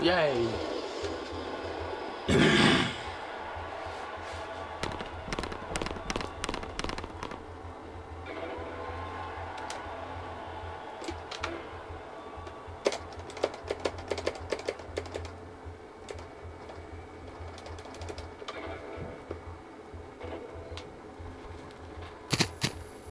Yay!